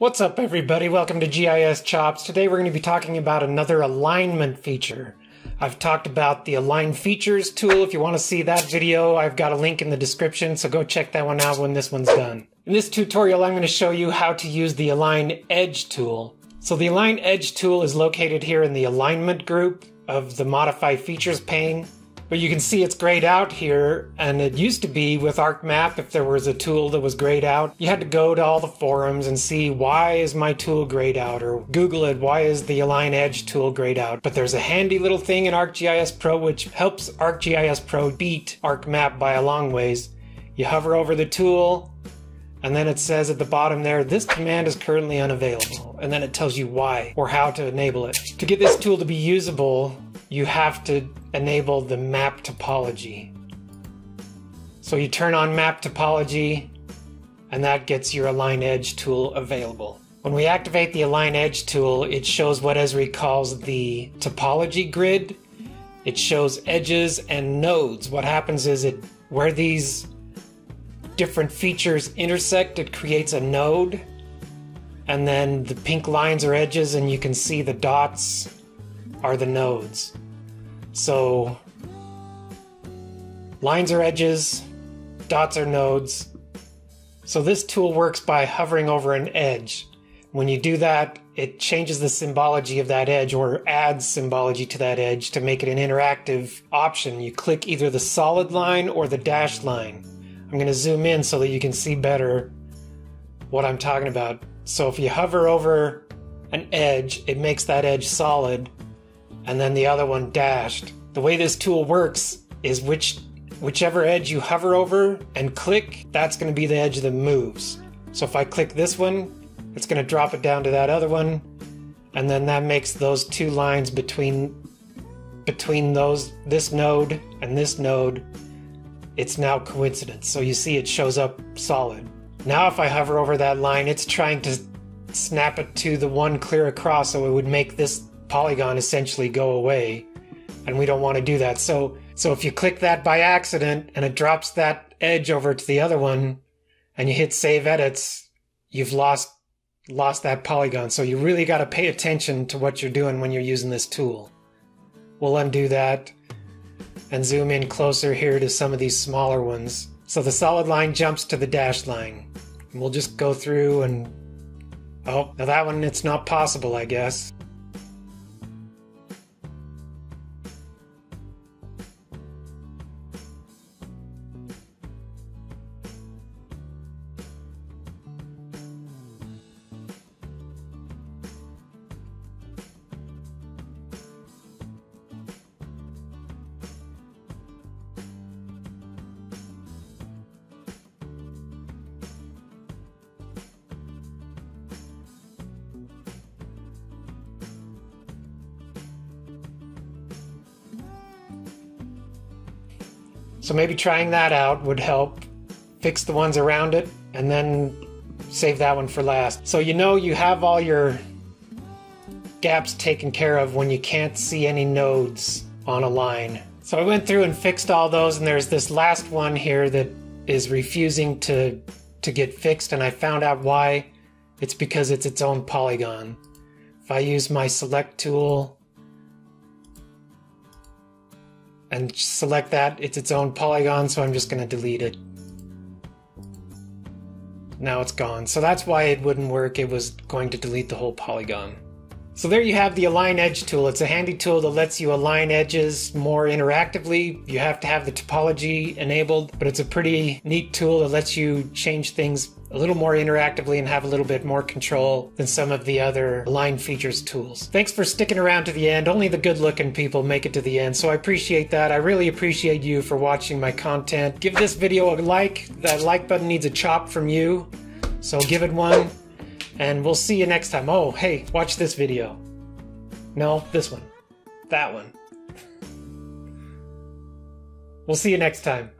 What's up everybody, welcome to GIS Chops. Today we're going to be talking about another alignment feature. I've talked about the Align Features tool. If you want to see that video, I've got a link in the description, so go check that one out when this one's done. In this tutorial, I'm going to show you how to use the Align Edge tool. So the Align Edge tool is located here in the Alignment group of the Modify Features pane. But you can see it's grayed out here, and it used to be with ArcMap, if there was a tool that was grayed out, you had to go to all the forums and see why is my tool grayed out, or Google it, why is the Align Edge tool grayed out. But there's a handy little thing in ArcGIS Pro which helps ArcGIS Pro beat ArcMap by a long ways. You hover over the tool, and then it says at the bottom there, this command is currently unavailable. And then it tells you why or how to enable it. To get this tool to be usable, you have to enable the map topology. So you turn on map topology and that gets your align edge tool available. When we activate the align edge tool, it shows what Esri calls the topology grid. It shows edges and nodes. What happens is it where these different features intersect, it creates a node. And then the pink lines are edges and you can see the dots are the nodes. So lines are edges, dots are nodes. So this tool works by hovering over an edge. When you do that, it changes the symbology of that edge or adds symbology to that edge to make it an interactive option. You click either the solid line or the dashed line. I'm going to zoom in so that you can see better what I'm talking about. So if you hover over an edge, it makes that edge solid and then the other one dashed. The way this tool works is which whichever edge you hover over and click, that's going to be the edge that moves. So if I click this one, it's going to drop it down to that other one, and then that makes those two lines between between those this node and this node it's now coincidence. So you see it shows up solid. Now if I hover over that line, it's trying to snap it to the one clear across so it would make this polygon essentially go away. And we don't want to do that. So, so if you click that by accident and it drops that edge over to the other one and you hit save edits, you've lost, lost that polygon. So you really got to pay attention to what you're doing when you're using this tool. We'll undo that and zoom in closer here to some of these smaller ones. So the solid line jumps to the dashed line. And we'll just go through and, oh, now that one, it's not possible, I guess. So maybe trying that out would help fix the ones around it and then save that one for last. So you know you have all your gaps taken care of when you can't see any nodes on a line. So I went through and fixed all those and there's this last one here that is refusing to to get fixed and I found out why. It's because it's its own polygon. If I use my select tool and select that. It's its own polygon, so I'm just going to delete it. Now it's gone. So that's why it wouldn't work. It was going to delete the whole polygon. So there you have the Align Edge tool. It's a handy tool that lets you align edges more interactively. You have to have the topology enabled, but it's a pretty neat tool that lets you change things a little more interactively and have a little bit more control than some of the other Align Features tools. Thanks for sticking around to the end. Only the good looking people make it to the end, so I appreciate that. I really appreciate you for watching my content. Give this video a like. That like button needs a chop from you, so give it one. And we'll see you next time. Oh, hey, watch this video. No, this one. That one. We'll see you next time.